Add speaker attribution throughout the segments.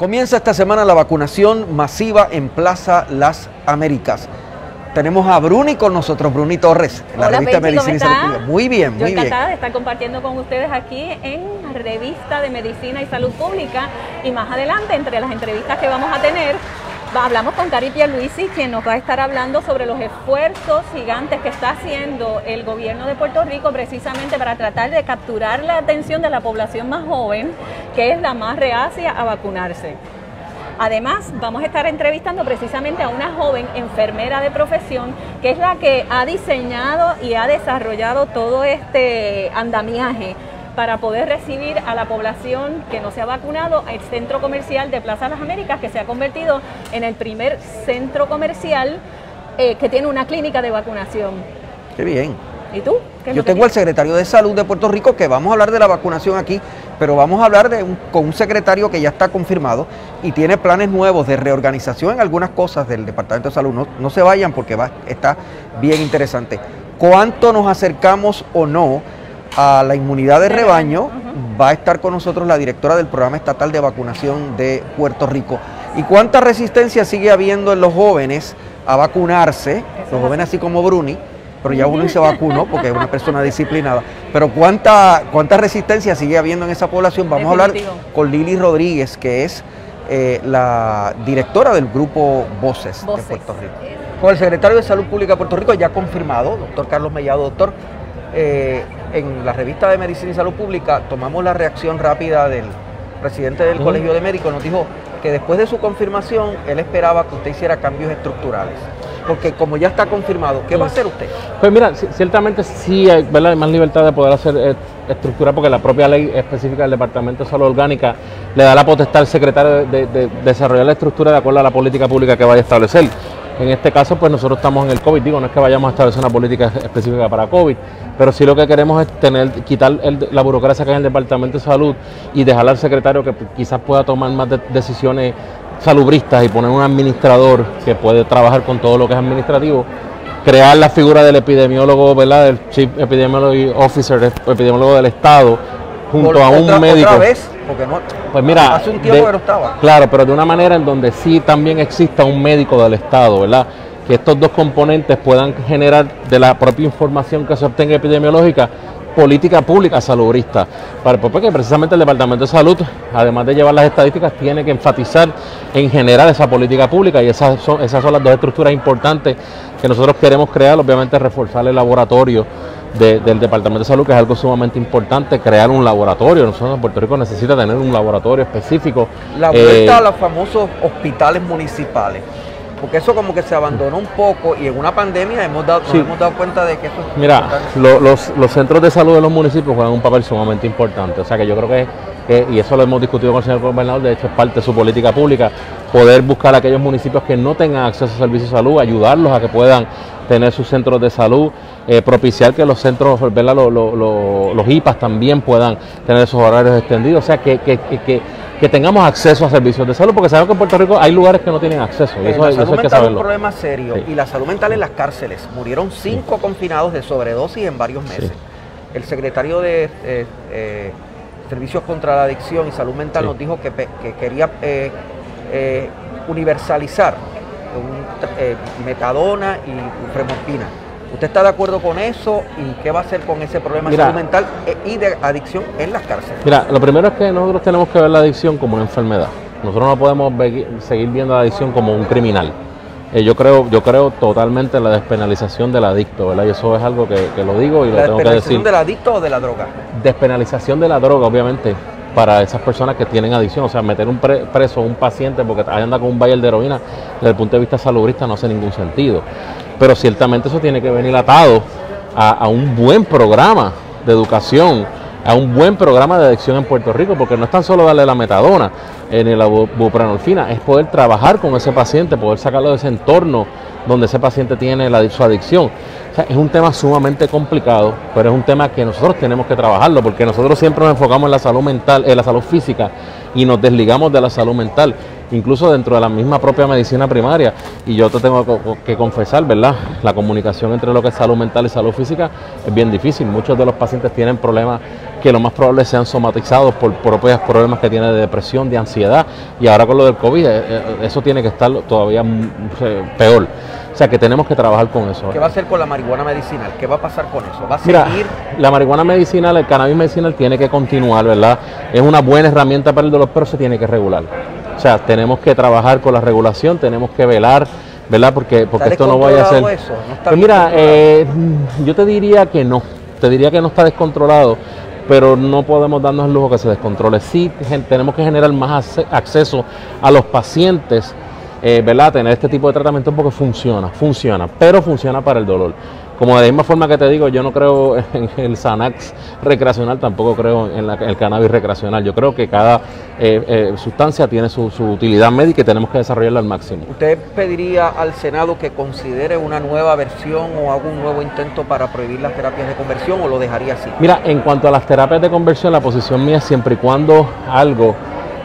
Speaker 1: Comienza esta semana la vacunación masiva en Plaza Las Américas. Tenemos a Bruni con nosotros, Bruni Torres,
Speaker 2: en la Hola, revista Medicina y Salud
Speaker 1: Pública. Muy bien, muy
Speaker 2: Yo encantada
Speaker 1: bien.
Speaker 2: de estar compartiendo con ustedes aquí en revista de Medicina y Salud Pública y más adelante entre las entrevistas que vamos a tener hablamos con Cari Pierluisi, quien nos va a estar hablando sobre los esfuerzos gigantes que está haciendo el gobierno de Puerto Rico precisamente para tratar de capturar la atención de la población más joven, que es la más reacia a vacunarse. Además, vamos a estar entrevistando precisamente a una joven enfermera de profesión, que es la que ha diseñado y ha desarrollado todo este andamiaje para poder recibir a la población que no se ha vacunado el centro comercial de Plaza Las Américas, que se ha convertido en el primer centro comercial eh, que tiene una clínica de vacunación.
Speaker 1: Qué bien.
Speaker 2: ¿Y tú?
Speaker 1: Yo tengo al secretario de Salud de Puerto Rico que vamos a hablar de la vacunación aquí, pero vamos a hablar de con un secretario que ya está confirmado y tiene planes nuevos de reorganización en algunas cosas del Departamento de Salud. No, no se vayan porque va, está bien interesante. ¿Cuánto nos acercamos o no a la inmunidad de rebaño? Va a estar con nosotros la directora del Programa Estatal de Vacunación de Puerto Rico. ¿Y cuánta resistencia sigue habiendo en los jóvenes a vacunarse? Los jóvenes así como Bruni pero ya uno se vacunó porque es una persona disciplinada. Pero ¿cuánta, cuánta resistencia sigue habiendo en esa población? Vamos a hablar con Lili Rodríguez, que es eh, la directora del grupo Voces, de Puerto Rico. Con el secretario de Salud Pública de Puerto Rico ya confirmado, doctor Carlos Mellado, doctor, eh, en la revista de Medicina y Salud Pública tomamos la reacción rápida del presidente del Colegio de Médicos, nos dijo que después de su confirmación él esperaba que usted hiciera cambios estructurales. Porque como ya está confirmado, ¿qué va a hacer usted?
Speaker 3: Pues mira, ciertamente sí hay, más libertad de poder hacer eh, estructura porque la propia ley específica del Departamento de Salud Orgánica le da la potestad al secretario de, desarrollar la estructura de acuerdo a la política pública que vaya a establecer. En este caso, pues nosotros estamos en el COVID, digo, no es que vayamos a establecer una política específica para COVID, pero sí lo que queremos es tener, quitar la burocracia que hay en el Departamento de Salud y dejar al secretario que quizás pueda tomar más decisiones salubristas y poner un administrador que puede trabajar con todo lo que es administrativo, crear la figura del epidemiólogo, ¿verdad? Del Chief Epidemiology Officer, epidemiólogo del Estado, junto a un médico.
Speaker 1: Otra vez, porque no,
Speaker 3: pues mira,
Speaker 1: hace un tiempo que no estaba.
Speaker 3: Claro, pero de una manera en donde sí también exista un médico del Estado, ¿verdad? Que estos dos componentes puedan generar de la propia información que se obtenga epidemiológica política pública salubrista. Porque precisamente el Departamento de Salud, además de llevar las estadísticas, tiene que enfatizar en generar esa política pública y esas son, esas son las dos estructuras importantes que nosotros queremos crear, obviamente reforzar el laboratorio del Departamento de Salud, que es algo sumamente importante, crear un laboratorio. Nosotros en Puerto Rico necesita tener un laboratorio específico.
Speaker 1: La vuelta eh, a los famosos hospitales municipales porque eso como que se abandonó un poco y en una pandemia hemos dado, nos hemos dado cuenta de que eso
Speaker 3: es Mira, los, los, centros de salud de los municipios juegan un papel sumamente importante, o sea que yo creo que, que, y eso lo hemos discutido con el señor gobernador, de hecho es parte de su política pública, poder buscar a aquellos municipios que no tengan acceso a servicios de salud, ayudarlos a que puedan tener sus centros de salud, eh, propiciar que los centros, ¿verdad? Los, los, los, IPAs también puedan tener esos horarios extendidos, o sea que, que, que que tengamos acceso a servicios de salud, porque sabemos que en Puerto Rico hay lugares que no tienen acceso.
Speaker 1: Y eso, la salud mental es un problema serio. Y la salud mental en las cárceles. Murieron cinco confinados de sobredosis en varios meses. El secretario de eh, eh, Servicios contra la Adicción y Salud Mental nos dijo que, quería eh, universalizar metadona y fremorfina ¿Usted está de acuerdo con eso? ¿Y qué va a hacer con ese problema de salud mental eh, y de adicción en las cárceles?
Speaker 3: Mira, lo primero es que nosotros tenemos que ver la adicción como una enfermedad. Nosotros no podemos seguir viendo la adicción como un criminal. Eh, yo creo yo creo totalmente en la despenalización del adicto, ¿verdad? Y eso es algo que, lo digo y lo tengo que decir. ¿Despenalización
Speaker 1: del adicto o de la droga?
Speaker 3: Despenalización de la droga, obviamente, para esas personas que tienen adicción. O sea, meter un preso, un paciente, porque anda con un baile de heroína, desde el punto de vista salubrista no hace ningún sentido pero ciertamente eso tiene que venir atado a, un buen programa de educación, a un buen programa de adicción en Puerto Rico, porque no es tan solo darle la metadona ni la buprenorfina, es poder trabajar con ese paciente, poder sacarlo de ese entorno donde ese paciente tiene la, su adicción. Es un tema sumamente complicado, pero es un tema que nosotros tenemos que trabajarlo, porque nosotros siempre nos enfocamos en la salud mental, en la salud física y nos desligamos de la salud mental. Incluso dentro de la misma propia medicina primaria. Y yo te tengo que confesar, ¿verdad? La comunicación entre lo que es salud mental y salud física es bien difícil. Muchos de los pacientes tienen problemas que lo más probable sean somatizados por propios problemas que tienen de depresión, de ansiedad, y ahora con lo del COVID, eh, eh, eso tiene que estar todavía mm, peor. O sea que tenemos que trabajar con eso.
Speaker 1: ¿Qué va a hacer con la marihuana medicinal? ¿Qué va a pasar con eso? ¿Va a
Speaker 3: seguir? la marihuana medicinal, el cannabis medicinal tiene que continuar, ¿verdad? Es una buena herramienta para el dolor, pero se tiene que regular. O sea, tenemos que trabajar con la regulación, tenemos que velar, ¿verdad? Porque, porque esto no vaya a ser... Eso? pues mira, eh, yo te diría que no, te diría que no está descontrolado, pero no podemos darnos el lujo que se descontrole. Sí tenemos que generar más acceso a los pacientes eh, ¿verdad? Tener este tipo de tratamiento porque funciona, funciona, pero funciona para el dolor. Como de la misma forma que te digo, yo no creo en el Xanax recreacional, tampoco creo en, el cannabis recreacional. Yo creo que cada eh, eh, sustancia tiene su, utilidad médica y tenemos que desarrollarla al máximo.
Speaker 1: ¿Usted pediría al Senado que considere una nueva versión o haga un nuevo intento para prohibir las terapias de conversión o lo dejaría así?
Speaker 3: Mira, en cuanto a las terapias de conversión, la posición mía es siempre y cuando algo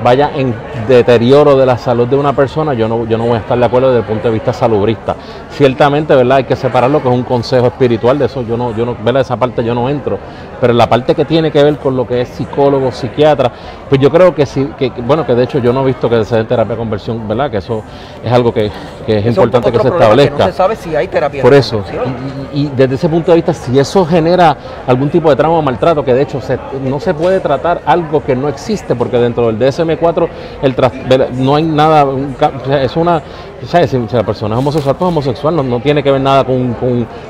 Speaker 3: vaya en deterioro de la salud de una persona, yo no, yo no voy a estar de acuerdo desde el punto de vista salubrista. Ciertamente, ¿verdad? Hay que separar lo que es un consejo espiritual, de eso yo no, yo no, ¿verdad? Esa parte yo no entro. Pero la parte que tiene que ver con lo que es psicólogo, psiquiatra, pues yo creo que sí, que, bueno, que de hecho yo no he visto que se den terapia de conversión, ¿verdad? Que eso es algo que, es importante que se establezca. no
Speaker 1: se sabe si hay terapia
Speaker 3: Por eso, y, desde ese punto de vista, si eso genera algún tipo de trauma o maltrato, que de hecho no se puede tratar algo que no existe, porque dentro del DSM-4 el no hay nada, es una, si la persona es homosexual, pues homosexual, no, tiene que ver nada con,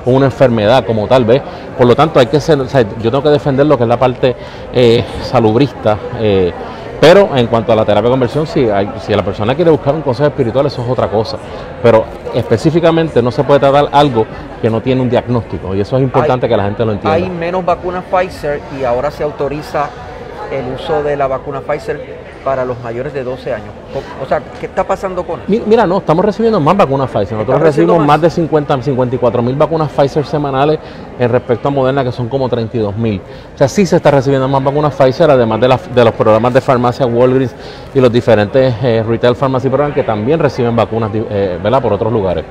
Speaker 3: una enfermedad como tal, vez Por lo tanto, hay que ser, yo tengo que defender lo que es la parte eh, salubrista. Eh, pero en cuanto a la terapia de conversión, si, si la persona quiere buscar un consejo espiritual, eso es otra cosa. Pero específicamente no se puede tratar algo que no tiene un diagnóstico y eso es importante que la gente lo entienda.
Speaker 1: Hay menos vacunas Pfizer y ahora se autoriza el uso de la vacuna Pfizer para los mayores de 12 años. O sea, ¿qué está pasando con eso?
Speaker 3: Mira, no, estamos recibiendo más vacunas Pfizer. Nosotros recibimos más? de 50, 54 mil vacunas Pfizer semanales en respecto a Moderna, que son como 32 mil. O sea, sí se está recibiendo más vacunas Pfizer, además de, de los programas de farmacia Walgreens y los diferentes eh, retail pharmacy programs que también reciben vacunas eh, ¿verdad? por otros lugares.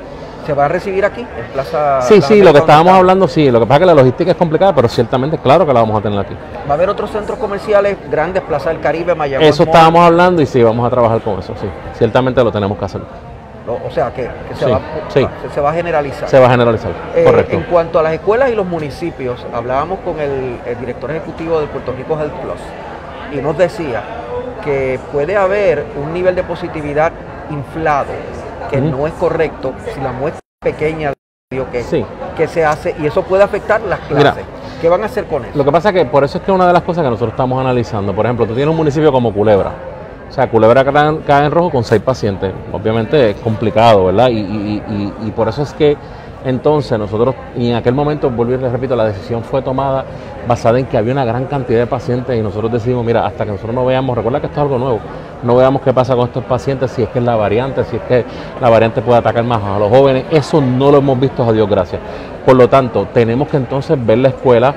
Speaker 1: ¿Se va a recibir aquí, en Plaza?
Speaker 3: Sí, sí, lo que estábamos hablando, sí. Lo que pasa es que la logística es complicada, pero ciertamente, claro que la vamos a tener aquí.
Speaker 1: ¿Va a haber otros centros comerciales grandes, Plaza del Caribe, Miami?
Speaker 3: Eso estábamos hablando y sí, vamos a trabajar con eso, sí. Ciertamente lo tenemos que hacer.
Speaker 1: O sea, que, se, va, se, va a generalizar.
Speaker 3: Se va a generalizar,
Speaker 1: eh,
Speaker 3: correcto.
Speaker 1: En cuanto a las escuelas y los municipios, hablábamos con el, el director ejecutivo de Puerto Rico Health Plus y nos decía que puede haber un nivel de positividad inflado que no es correcto si la muestra es pequeña que, que se hace y eso puede afectar las clases. ¿Qué van a hacer con eso?
Speaker 3: Lo que pasa es que por eso es que una de las cosas que nosotros estamos analizando, por ejemplo, tú tienes un municipio como Culebra, o sea, Culebra cae en rojo con seis pacientes. Obviamente es complicado, ¿verdad? y por eso es que entonces nosotros, y en aquel momento, vuelvo y les repito, la decisión fue tomada basada en que había una gran cantidad de pacientes y nosotros decidimos, mira, hasta que nosotros no veamos, recuerda que esto es algo nuevo, no veamos qué pasa con estos pacientes, si es que es la variante, si es que la variante puede atacar más a los jóvenes, eso no lo hemos visto, a Dios gracias. Por lo tanto, tenemos que entonces ver la escuela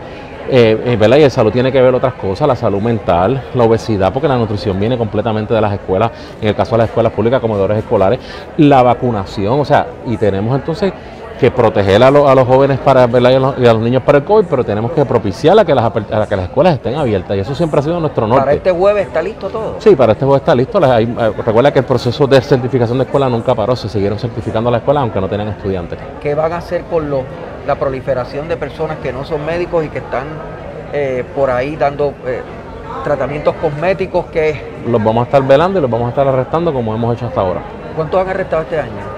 Speaker 3: eh, eh, ¿verdad? Y el salud tiene que ver otras cosas, la salud mental, la obesidad, porque la nutrición viene completamente de las escuelas, en el caso de las escuelas públicas, comedores escolares, la vacunación, o sea, y tenemos entonces que proteger a, a los jóvenes para Y, a los, niños para el COVID, pero tenemos que propiciar a que, las, a que las escuelas estén abiertas y eso siempre ha sido nuestro norte.
Speaker 1: ¿Para este jueves está listo todo?
Speaker 3: Sí, para este jueves está listo. Eh, recuerda que el proceso de certificación de escuela nunca paró, se siguieron certificando las escuelas aunque no tenían estudiantes.
Speaker 1: ¿Qué van a hacer con la proliferación de personas que no son médicos y que están eh, por ahí dando... Eh, tratamientos cosméticos que...
Speaker 3: Los vamos a estar velando y los vamos a estar arrestando como hemos hecho hasta ahora.
Speaker 1: ¿Cuántos han arrestado este año?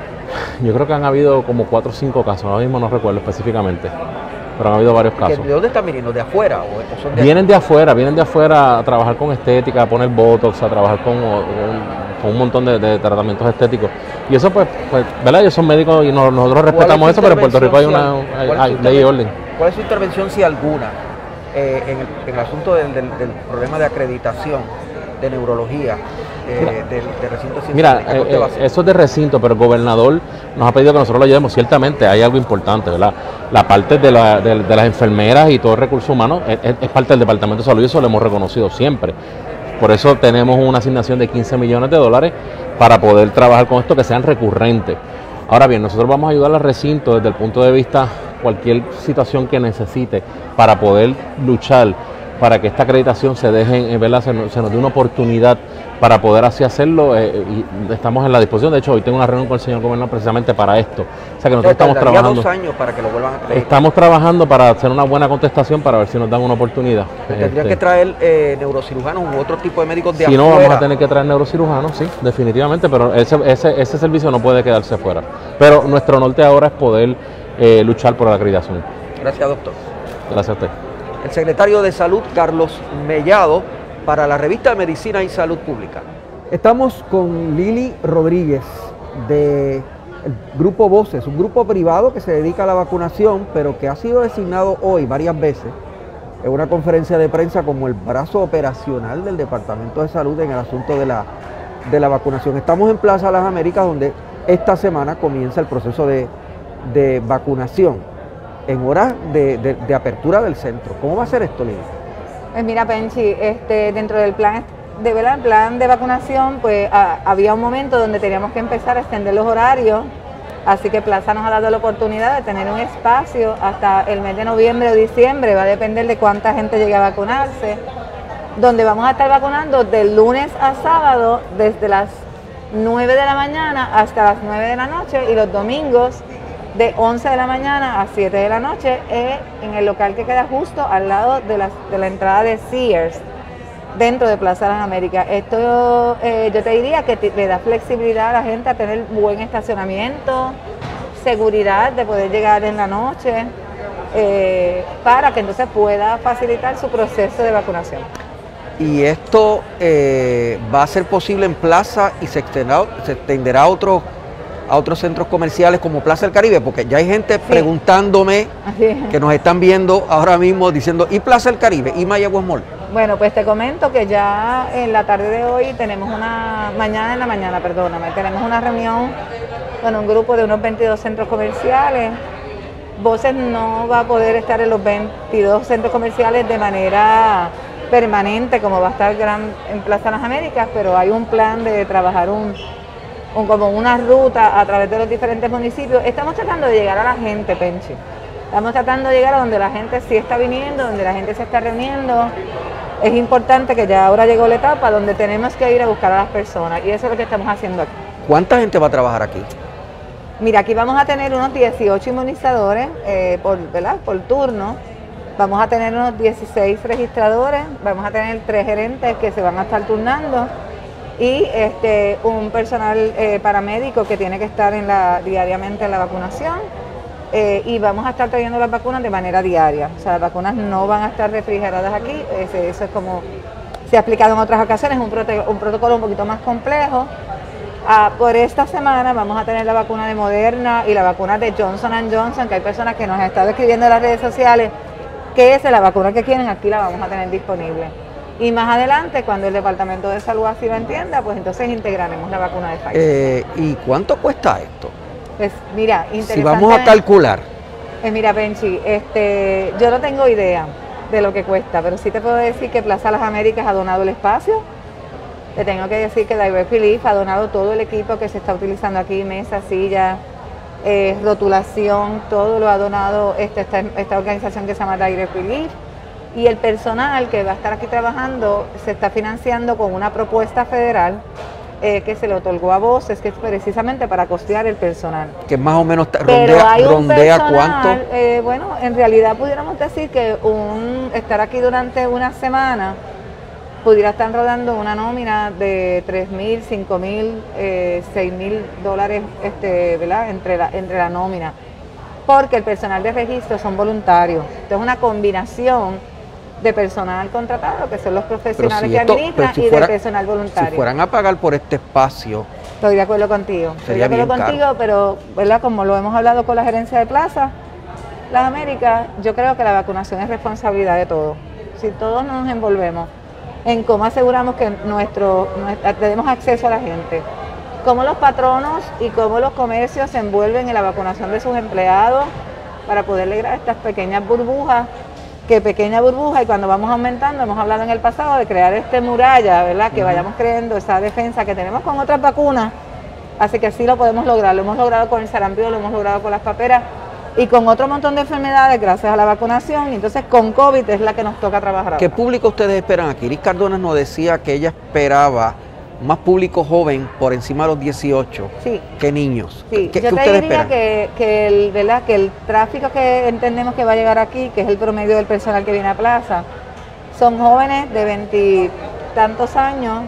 Speaker 3: Yo creo que han habido como cuatro o cinco casos, ahora mismo no recuerdo específicamente, pero han habido varios casos.
Speaker 1: ¿De dónde están viniendo? ¿De afuera?
Speaker 3: vienen de afuera, vienen de afuera a trabajar con estética, a poner botox, a trabajar con, un montón de, tratamientos estéticos. Y eso pues, pues ¿verdad? Ellos son médicos y nosotros respetamos eso, pero en Puerto Rico hay una ley y orden.
Speaker 1: ¿Cuál es su intervención, si alguna, eh, en, el, asunto del problema de acreditación de neurología eh, del, recinto
Speaker 3: Mira, eh, eso es de recinto, pero el gobernador nos ha pedido que nosotros lo llevemos. Ciertamente hay algo importante, ¿verdad? La parte de, las enfermeras y todo el recurso humano es, parte del Departamento de Salud y eso lo hemos reconocido siempre. Por eso tenemos una asignación de 15 millones de dólares para poder trabajar con esto que sean recurrentes. Ahora bien, nosotros vamos a ayudar al recinto desde el punto de vista cualquier situación que necesite para poder luchar para que esta acreditación se deje, ¿verdad? Se, nos, se nos dé una oportunidad para poder así hacerlo eh, y estamos en la disposición. De hecho, hoy tengo una reunión con el señor gobernador precisamente para esto.
Speaker 1: O sea que nosotros estamos trabajando. dos años para que lo vuelvan a.
Speaker 3: Estamos trabajando para hacer una buena contestación para ver si nos dan una oportunidad.
Speaker 1: Tendrían este, que traer eh, neurocirujanos u otro tipo de médicos de
Speaker 3: Si no, vamos a tener que traer neurocirujanos, sí, definitivamente, pero ese, ese, ese servicio no puede quedarse fuera. Pero nuestro norte ahora es poder eh, luchar por la acreditación.
Speaker 1: Gracias, doctor.
Speaker 3: Gracias a usted.
Speaker 1: El secretario de Salud, Carlos Mellado, para la revista Medicina y Salud Pública. Estamos con Lili Rodríguez de Grupo Voces, un grupo privado que se dedica a la vacunación, pero que ha sido designado hoy varias veces en una conferencia de prensa como el brazo operacional del Departamento de Salud en el asunto de la, de la vacunación. Estamos en Plaza Las Américas, donde esta semana comienza el proceso de, de vacunación en horas de, apertura del centro. ¿Cómo va a ser esto, Lili?
Speaker 4: Pues mira, Penchi, este, dentro del plan de plan de vacunación, pues había un momento donde teníamos que empezar a extender los horarios, así que Plaza nos ha dado la oportunidad de tener un espacio hasta el mes de noviembre o diciembre, va a depender de cuánta gente llegue a vacunarse, donde vamos a estar vacunando del lunes a sábado desde las 9 de la mañana hasta las 9 de la noche y los domingos de 11 de la mañana a 7 de la noche eh, en el local que queda justo al lado de la, de la entrada de Sears, dentro de Plaza Las Américas. Esto eh, yo te diría que le da flexibilidad a la gente a tener buen estacionamiento, seguridad de poder llegar en la noche, eh, para que entonces pueda facilitar su proceso de vacunación.
Speaker 1: Y esto va a ser posible en plaza y se extenderá, se extenderá a otros a otros centros comerciales como Plaza del Caribe, porque ya hay gente preguntándome que nos están viendo ahora mismo diciendo, ¿y Plaza del Caribe? ¿Y Mayagüez Mall?
Speaker 4: Bueno, pues te comento que ya en la tarde de hoy tenemos una, mañana en la mañana, perdóname, tenemos una reunión con un grupo de unos 22 centros comerciales. Voces no va a poder estar en los 22 centros comerciales de manera permanente como va a estar gran, en Plaza Las Américas, pero hay un plan de trabajar un como una ruta a través de los diferentes municipios. Estamos tratando de llegar a la gente, Penchi. Estamos tratando de llegar a donde la gente sí está viniendo, donde la gente se está reuniendo. Es importante que ya ahora llegó la etapa donde tenemos que ir a buscar a las personas y eso es lo que estamos haciendo aquí.
Speaker 1: ¿Cuánta gente va a trabajar aquí?
Speaker 4: Mira, aquí vamos a tener unos 18 inmunizadores eh, por, por turno. Vamos a tener unos 16 registradores, vamos a tener tres gerentes que se van a estar turnando y este, un personal eh, paramédico que tiene que estar en la, diariamente en la vacunación. Eh, y vamos a estar trayendo las vacunas de manera diaria. O sea, las vacunas no van a estar refrigeradas aquí. eso es como se ha explicado en otras ocasiones, un, un protocolo un poquito más complejo. Ah, por esta semana vamos a tener la vacuna de Moderna y la vacuna de Johnson Johnson, que hay personas que nos han estado escribiendo en las redes sociales que es la vacuna que quieren, aquí la vamos a tener disponible. Y más adelante, cuando el Departamento de Salud así lo entienda, pues entonces integraremos la vacuna de Pfizer.
Speaker 1: Eh, ¿Y cuánto cuesta esto?
Speaker 4: Pues mira.
Speaker 1: Si vamos a calcular.
Speaker 4: Pues mira, Benchi, este, yo no tengo idea de lo que cuesta, pero sí te puedo decir que Plaza Las Américas ha donado el espacio. Te tengo que decir que Direct Relief ha donado todo el equipo que se está utilizando aquí, mesa, silla, eh, rotulación, todo lo ha donado esta, esta organización que se llama Direct Relief y el personal que va a estar aquí trabajando se está financiando con una propuesta federal eh, que se le otorgó a Voces, que es precisamente para costear el personal.
Speaker 1: Que más o menos rondea, rondea cuánto.
Speaker 4: Eh, bueno, en realidad pudiéramos decir que un estar aquí durante una semana pudiera estar rodando una nómina de 3 mil, 5 mil, 6 eh, mil dólares este, ¿verdad? Entre, la, entre la nómina. Porque el personal de registro son voluntarios. Entonces, una combinación de personal contratado, que son los profesionales que administran, y de personal voluntario.
Speaker 1: Si fueran a pagar por este espacio.
Speaker 4: Estoy de acuerdo contigo. Estoy de acuerdo contigo, pero ¿verdad? como lo hemos hablado con la gerencia de plaza, las Américas, yo creo que la vacunación es responsabilidad de todos. Si todos nos envolvemos en cómo aseguramos que nuestro, tenemos acceso a la gente, cómo los patronos y cómo los comercios se envuelven en la vacunación de sus empleados para poder lograr estas pequeñas burbujas que pequeña burbuja y cuando vamos aumentando, hemos hablado en el pasado de crear este muralla, ¿verdad? Que vayamos creyendo esa defensa que tenemos con otras vacunas, así que sí lo podemos lograr, lo hemos logrado con el sarampión, lo hemos logrado con las paperas y con otro montón de enfermedades gracias a la vacunación y entonces con COVID es la que nos toca trabajar.
Speaker 1: ¿Qué público ustedes esperan aquí? Iris Cardona nos decía que ella esperaba más público joven por encima de los 18 que niños.
Speaker 4: Sí. Yo te diría que, el, ¿verdad? que el tráfico que entendemos que va a llegar aquí, que es el promedio del personal que viene a plaza, son jóvenes de veintitantos años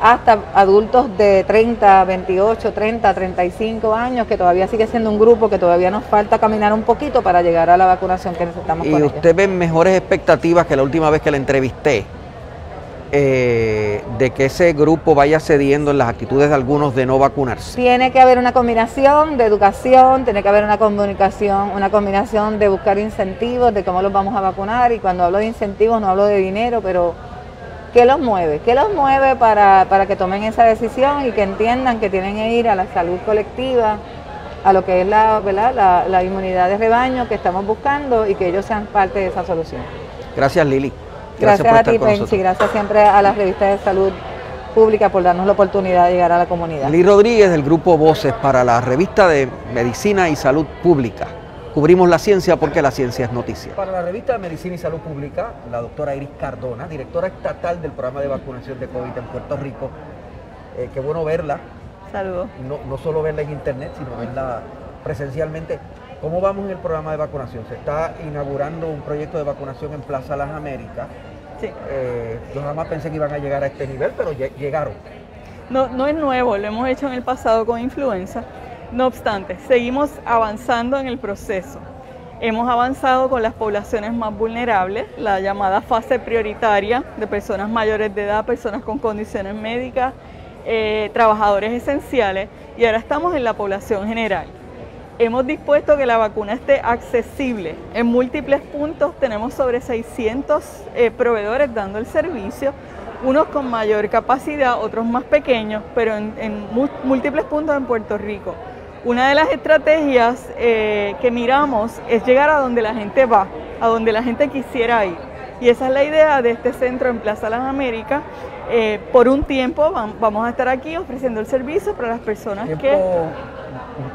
Speaker 4: hasta adultos de 30, 28, 30, 35 años, que todavía sigue siendo un grupo que todavía nos falta caminar un poquito para llegar a la vacunación que necesitamos.
Speaker 1: ¿Y usted ve mejores expectativas que la última vez que la entrevisté? Eh, de que ese grupo vaya cediendo en las actitudes de algunos de no vacunarse?
Speaker 4: Tiene que haber una combinación de educación, tiene que haber una comunicación, una combinación de buscar incentivos de cómo los vamos a vacunar y cuando hablo de incentivos no hablo de dinero, pero ¿qué los mueve? ¿Qué los mueve para, que tomen esa decisión y que entiendan que tienen que ir a la salud colectiva, a lo que es la, La, la inmunidad de rebaño que estamos buscando y que ellos sean parte de esa solución?
Speaker 1: Gracias Lili.
Speaker 4: Gracias, a ti, Penchi, gracias siempre a las revistas de salud pública por darnos la oportunidad de llegar a la comunidad.
Speaker 1: Lee Rodríguez del grupo Voces para la revista de Medicina y Salud Pública. Cubrimos la ciencia porque la ciencia es noticia. Para la revista de Medicina y Salud Pública, la doctora Iris Cardona, directora estatal del programa de vacunación de COVID en Puerto Rico. Eh, qué bueno verla.
Speaker 5: Saludos.
Speaker 1: No, no solo verla en internet, sino verla presencialmente. ¿Cómo vamos en el programa de vacunación? Se está inaugurando un proyecto de vacunación en Plaza Las Américas. Sí. Eh, yo jamás pensé que iban a llegar a este nivel, pero llegaron.
Speaker 5: No, no es nuevo, lo hemos hecho en el pasado con influenza. No obstante, seguimos avanzando en el proceso. Hemos avanzado con las poblaciones más vulnerables, la llamada fase prioritaria de personas mayores de edad, personas con condiciones médicas, eh, trabajadores esenciales, y ahora estamos en la población general hemos dispuesto que la vacuna esté accesible. En múltiples puntos tenemos sobre 600 eh, proveedores dando el servicio, unos con mayor capacidad, otros más pequeños, pero en, múltiples puntos en Puerto Rico. Una de las estrategias eh, que miramos es llegar a donde la gente va, a donde la gente quisiera ir. Y esa es la idea de este centro en Plaza Las Américas. Eh, por un tiempo vamos a estar aquí ofreciendo el servicio para las personas que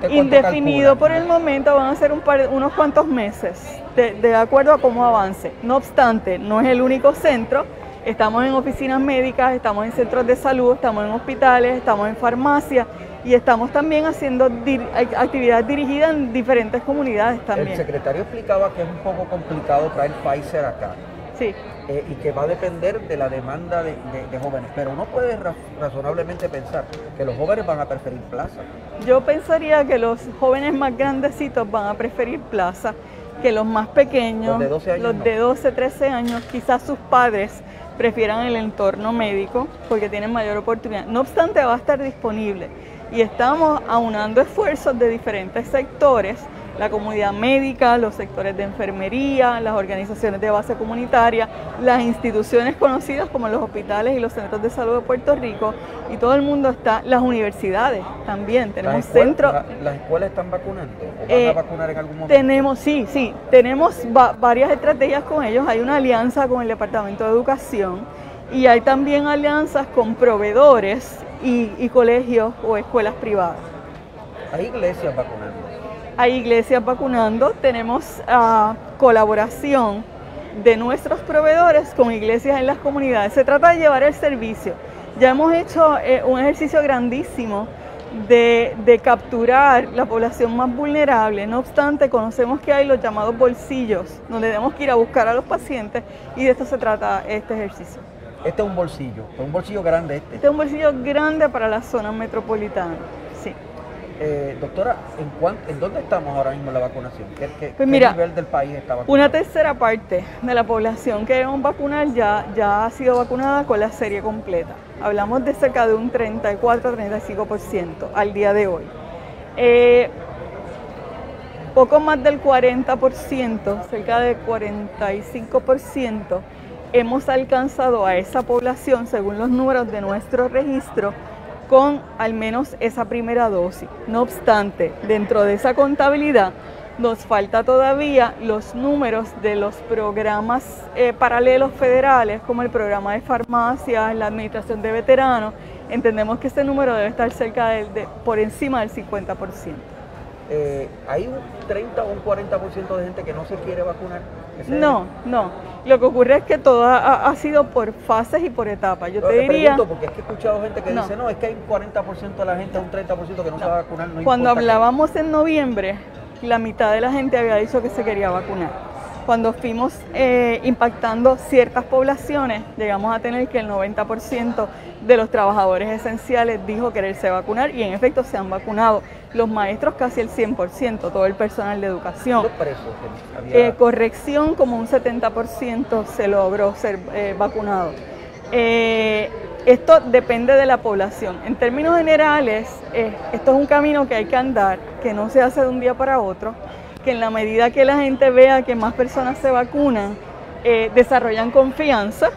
Speaker 5: Indefinido por el momento, van a ser un unos cuantos meses, de, acuerdo a cómo avance. No obstante, no es el único centro. Estamos en oficinas médicas, estamos en centros de salud, estamos en hospitales, estamos en farmacias y estamos también haciendo actividades dirigidas en diferentes comunidades también.
Speaker 1: El secretario explicaba que es un poco complicado traer Pfizer acá.
Speaker 5: Sí.
Speaker 1: Eh, y que va a depender de la demanda de, jóvenes. Pero uno puede razonablemente pensar que los jóvenes van a preferir plaza.
Speaker 5: Yo pensaría que los jóvenes más grandecitos van a preferir plaza, que los más pequeños, los de 12, 13 años, quizás sus padres prefieran el entorno médico porque tienen mayor oportunidad. No obstante, va a estar disponible y estamos aunando esfuerzos de diferentes sectores la comunidad médica, los sectores de enfermería, las organizaciones de base comunitaria, las instituciones conocidas como los hospitales y los centros de salud de Puerto Rico y todo el mundo está, las universidades también, tenemos centros.
Speaker 1: ¿Las escuelas están vacunando o van a eh, vacunar en algún momento?
Speaker 5: Tenemos, sí, sí, tenemos varias estrategias con ellos, hay una alianza con el Departamento de Educación y hay también alianzas con proveedores y, y colegios o escuelas privadas.
Speaker 1: ¿Hay iglesias vacunando?
Speaker 5: Hay iglesias vacunando, tenemos ah, colaboración de nuestros proveedores con iglesias en las comunidades. Se trata de llevar el servicio. Ya hemos hecho eh, un ejercicio grandísimo de, capturar la población más vulnerable. No obstante, conocemos que hay los llamados bolsillos, donde tenemos que ir a buscar a los pacientes y de esto se trata este ejercicio.
Speaker 1: Este es un bolsillo, es un bolsillo grande este.
Speaker 5: Este es un bolsillo grande para la zona metropolitana.
Speaker 1: Eh, doctora, ¿en, dónde estamos ahora mismo en la vacunación? ¿Qué, pues nivel del país está vacunado?
Speaker 5: Una tercera parte de la población que debemos vacunar ya, ya ha sido vacunada con la serie completa. Hablamos de cerca de un 34-35% al día de hoy. Eh, poco más del 40%, cerca del 45%, hemos alcanzado a esa población, según los números de nuestro registro, con al menos esa primera dosis. No obstante, dentro de esa contabilidad, Nos falta todavía los números de los programas eh, paralelos federales, como el programa de farmacias, la administración de veteranos. Entendemos que ese número debe estar cerca de, por encima del 50%.
Speaker 1: Eh, ¿Hay un 30 o un 40% de gente que no se quiere vacunar?
Speaker 5: No, no. Lo que ocurre es que todo ha, sido por fases y por etapas. Yo te, diría.
Speaker 1: Pregunto porque es que he escuchado gente que dice, no, es que hay un 40% de la gente, un 30% que no, se va a vacunar.
Speaker 5: Cuando hablábamos en noviembre, la mitad de la gente había dicho que se quería vacunar. Cuando fuimos eh, impactando ciertas poblaciones, llegamos a tener que el 90% de los trabajadores esenciales dijo quererse vacunar y en efecto se han vacunado. Los maestros casi el 100%, todo el personal de educación. Eh, corrección como un 70% se logró ser eh, vacunado. Esto depende de la población. En términos generales, esto es un camino que hay que andar, que no se hace de un día para otro, que en la medida que la gente vea que más personas se vacunan, eh, desarrollan confianza,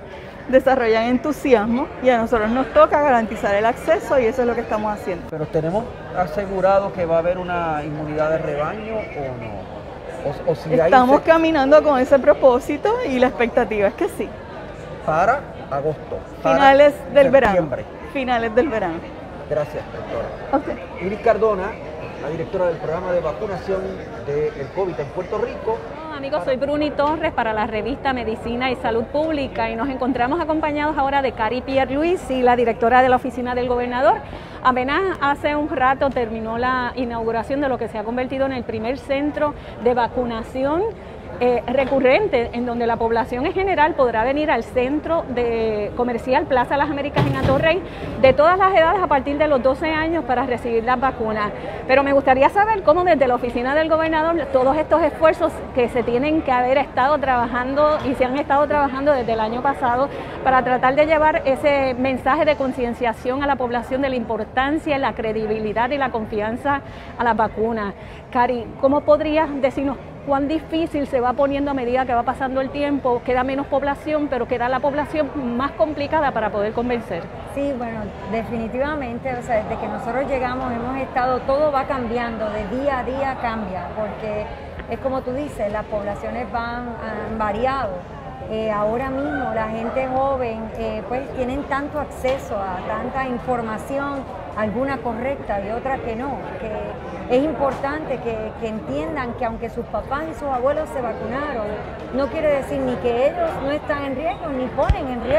Speaker 5: desarrollan entusiasmo y a nosotros nos toca garantizar el acceso y eso es lo que estamos haciendo.
Speaker 1: Pero tenemos asegurado que va a haber una inmunidad de rebaño o no?
Speaker 5: Estamos caminando con ese propósito y la expectativa es que sí.
Speaker 1: Para agosto.
Speaker 5: Finales del verano. Finales del verano.
Speaker 1: Gracias, doctora. Iris Cardona, la directora del programa de vacunación del COVID en Puerto Rico.
Speaker 2: Hola amigos, soy Bruni Torres para la revista Medicina y Salud Pública y nos encontramos acompañados ahora de Cari Pierre Luis y la directora de la oficina del gobernador. Apenas hace un rato terminó la inauguración de lo que se ha convertido en el primer centro de vacunación eh, recurrente en donde la población en general podrá venir al centro de comercial Plaza Las Américas en Atorrey de todas las edades a partir de los 12 años para recibir las vacunas. Pero me gustaría saber cómo desde la oficina del gobernador todos estos esfuerzos que se tienen que haber estado trabajando y se han estado trabajando desde el año pasado para tratar de llevar ese mensaje de concienciación a la población de la importancia, la credibilidad y la confianza a las vacunas. Cari, ¿cómo podrías decirnos cuán difícil se va poniendo a medida que va pasando el tiempo, queda menos población, pero queda la población más complicada para poder convencer.
Speaker 6: Sí, bueno, definitivamente, o sea, desde que nosotros llegamos hemos estado, todo va cambiando, de día a día cambia, porque es como tú dices, las poblaciones van, han variado. Eh, ahora mismo la gente joven eh, pues tienen tanto acceso a tanta información, alguna correcta y otra que no, es importante que, entiendan que aunque sus papás y sus abuelos se vacunaron, no quiere decir ni que ellos no están en riesgo ni ponen en riesgo